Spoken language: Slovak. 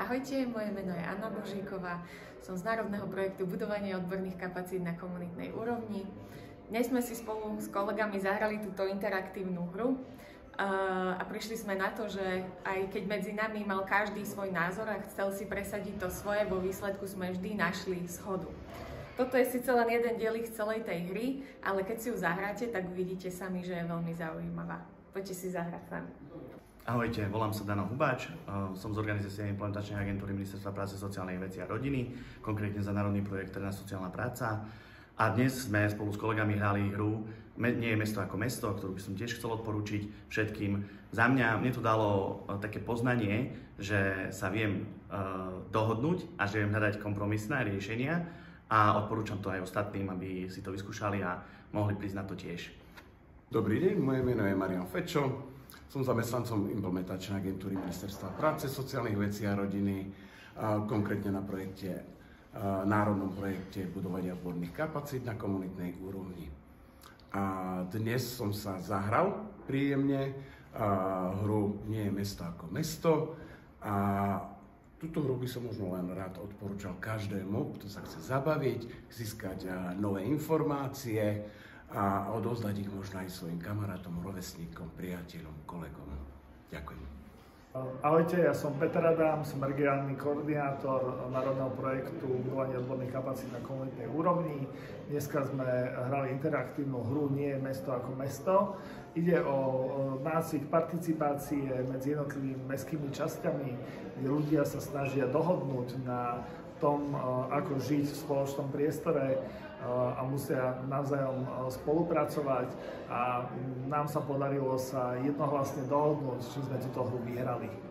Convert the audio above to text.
Ahojte, moje meno je Anna Božíková, som z Národného projektu Budovanie odborných kapacít na komunitnej úrovni. Dnes sme si spolu s kolegami zahrali túto interaktívnu hru a prišli sme na to, že aj keď medzi nami mal každý svoj názor a chcel si presadiť to svoje, vo výsledku sme vždy našli schodu. Toto je síce len jeden dielik celej tej hry, ale keď si ju zahráte, tak uvidíte sami, že je veľmi zaujímavá. Poďte si zahrať s nami. Ahojte, volám sa Dano Hubáč, som z organizácie implementačnej agentúry Ministerstva práce, sociálnej veci a rodiny, konkrétne za národný projekt Trená sociálna práca. A dnes sme spolu s kolegami hrali hru Nie je mesto ako mesto, ktorú by som tiež chcel odporúčiť všetkým. Za mňa, mne to dalo e, také poznanie, že sa viem uh, dohodnúť a že viem hľadať kompromisné riešenia a odporúčam to aj ostatným, aby si to vyskúšali a mohli prísť na to tiež. Dobrý deň, moje meno je Marian Fečo, som zamestnancom implementačnej agentúry Ministerstva práce, sociálnych vecí a rodiny, konkrétne na projekte, národnom projekte budovania odborných kapacít na komunitnej úrovni. A dnes som sa zahral príjemne hru Nie je mesto ako mesto a túto hru by som možno len rád odporúčal každému, kto sa chce zabaviť, získať nové informácie, a odovzdať ich možno aj svojim kamarátom, rovesníkom, priateľom, kolegom. Ďakujem. Ahojte, ja som Peter Adam, som regionálny koordinátor Národného projektu budovania odborných kapacít na komunitnej úrovni. Dneska sme hrali interaktívnu hru Nie mesto ako mesto. Ide o nácvik participácie medzi jednotlivými mestskými časťami, kde ľudia sa snažia dohodnúť na tom, ako žiť v spoločnom priestore, a musia navzájom spolupracovať a nám sa podarilo sa jednohlasne dohodnúť, či sme túto hru vyhrali.